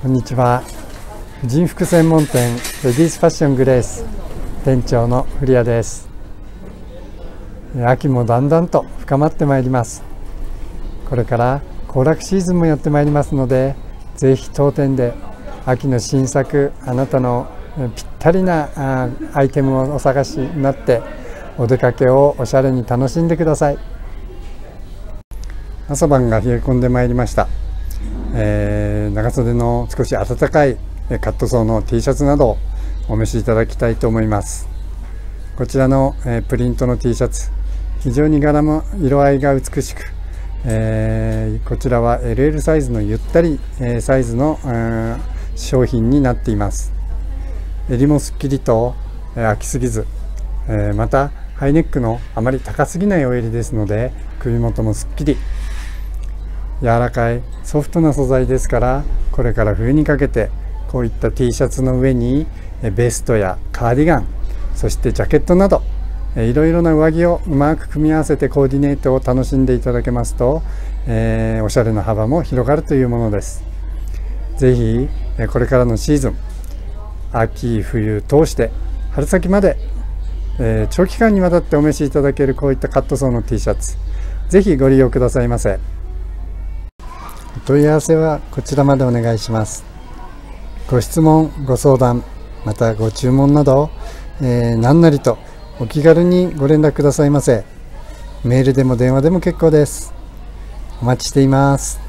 こんにちは。婦人服専門店レディースファッショングレース店長の古谷です。秋もだんだんと深まってまいります。これから行楽シーズンもやってまいりますのでぜひ当店で秋の新作あなたのぴったりなアイテムをお探しになってお出かけをおしゃれに楽しんでください。朝晩が冷え込んでまいりました、えー、長袖の少し暖かいカットソーの T シャツなどをお召しいただきたいと思います。こちらの、えプリントの T シャツ非常に柄も色合いが美しく、えー、こちらは LL サイズのゆったり、えサイズの、商品になっています。襟もすっきりと、え飽きすぎず、えまたハイネックのあまり高すぎないお襟ですので首元もすっきり柔らかいソフトな素材ですからこれから冬にかけてこういった T シャツの上にベストやカーディガンそしてジャケットなどいろいろな上着をうまく組み合わせてコーディネートを楽しんでいただけますと、えー、おしゃれな幅も広がるというものです。ぜひこれからのシーズン秋冬通して春先まで、えー、長期間にわたってお召しいただけるこういったカットソーの T シャツぜひご利用くださいませ問い合わせはこちらまでお願いします。ご質問ご相談またご注文など、えー、何なりとお気軽にご連絡くださいませ。メールでも電話でも結構です。お待ちしています。